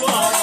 Gracias.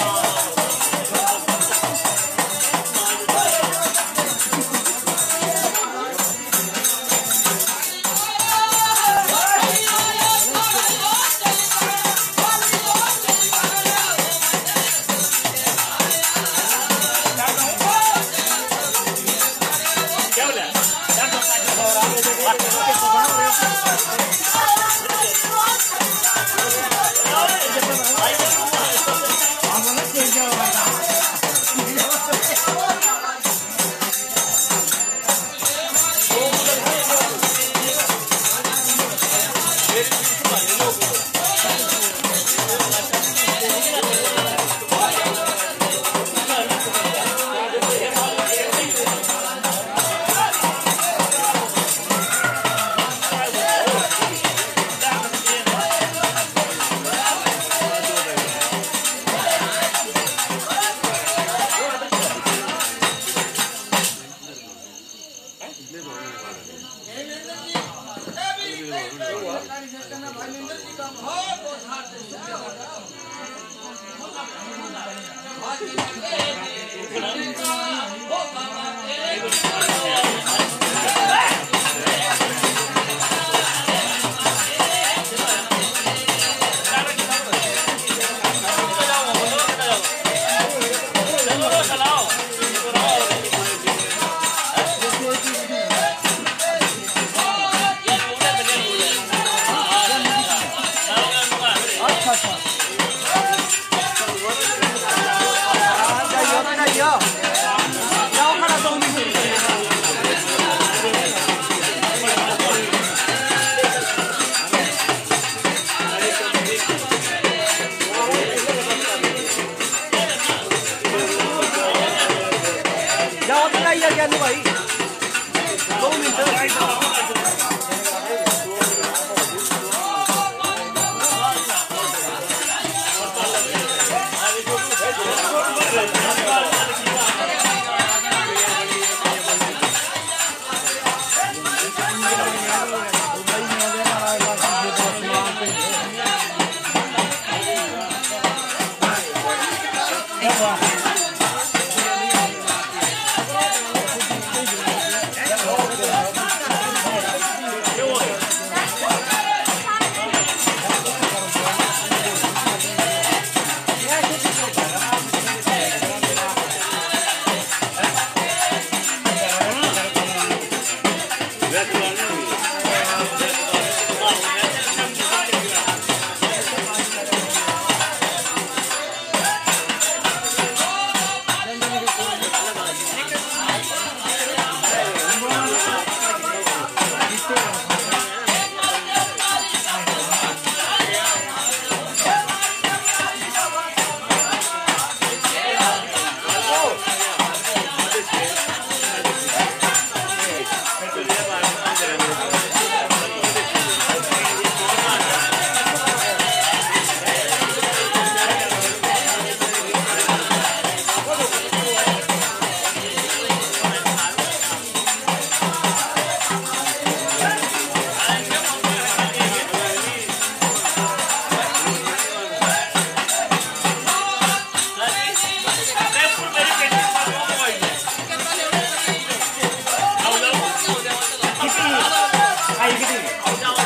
nhớ đâu mà là tôi mình đâu tới đây giờ như vậy tôi mình tới đây 要不？sahibi değil.